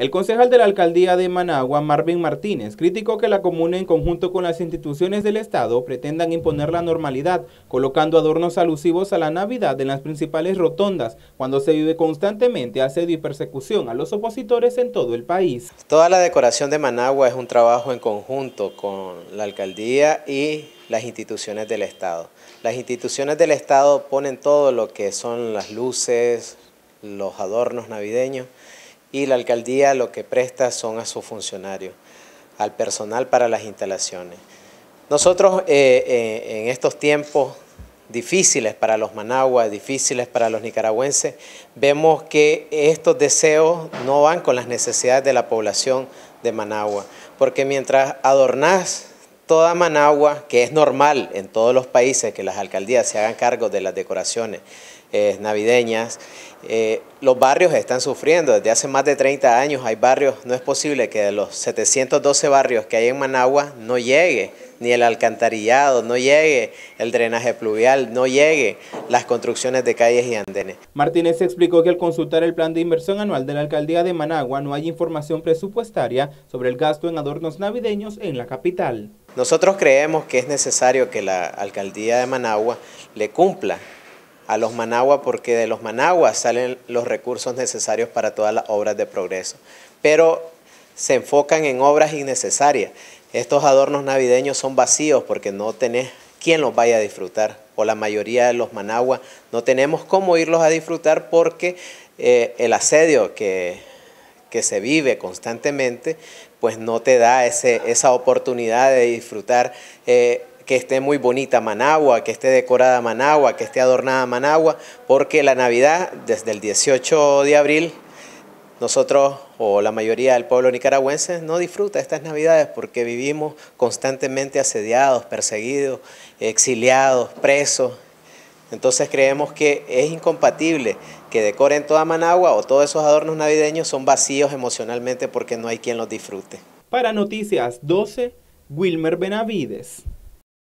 El concejal de la alcaldía de Managua, Marvin Martínez, criticó que la comuna en conjunto con las instituciones del Estado pretendan imponer la normalidad, colocando adornos alusivos a la Navidad en las principales rotondas, cuando se vive constantemente asedio y persecución a los opositores en todo el país. Toda la decoración de Managua es un trabajo en conjunto con la alcaldía y las instituciones del Estado. Las instituciones del Estado ponen todo lo que son las luces, los adornos navideños, y la alcaldía lo que presta son a sus funcionarios, al personal para las instalaciones. Nosotros eh, eh, en estos tiempos difíciles para los managuas, difíciles para los nicaragüenses, vemos que estos deseos no van con las necesidades de la población de Managua, porque mientras adornás toda Managua, que es normal en todos los países que las alcaldías se hagan cargo de las decoraciones eh, navideñas, eh, los barrios están sufriendo. Desde hace más de 30 años hay barrios, no es posible que de los 712 barrios que hay en Managua no llegue ni el alcantarillado, no llegue el drenaje pluvial, no llegue las construcciones de calles y andenes. Martínez explicó que al consultar el plan de inversión anual de la alcaldía de Managua no hay información presupuestaria sobre el gasto en adornos navideños en la capital. Nosotros creemos que es necesario que la alcaldía de Managua le cumpla a los Managua porque de los Managua salen los recursos necesarios para todas las obras de progreso. Pero se enfocan en obras innecesarias. Estos adornos navideños son vacíos porque no tenés quien los vaya a disfrutar. O la mayoría de los Managua no tenemos cómo irlos a disfrutar porque eh, el asedio que, que se vive constantemente, pues no te da ese, esa oportunidad de disfrutar eh, que esté muy bonita Managua, que esté decorada Managua, que esté adornada Managua, porque la Navidad desde el 18 de abril nosotros o la mayoría del pueblo nicaragüense no disfruta estas navidades porque vivimos constantemente asediados, perseguidos, exiliados, presos. Entonces creemos que es incompatible que decoren toda Managua o todos esos adornos navideños son vacíos emocionalmente porque no hay quien los disfrute. Para Noticias 12, Wilmer Benavides.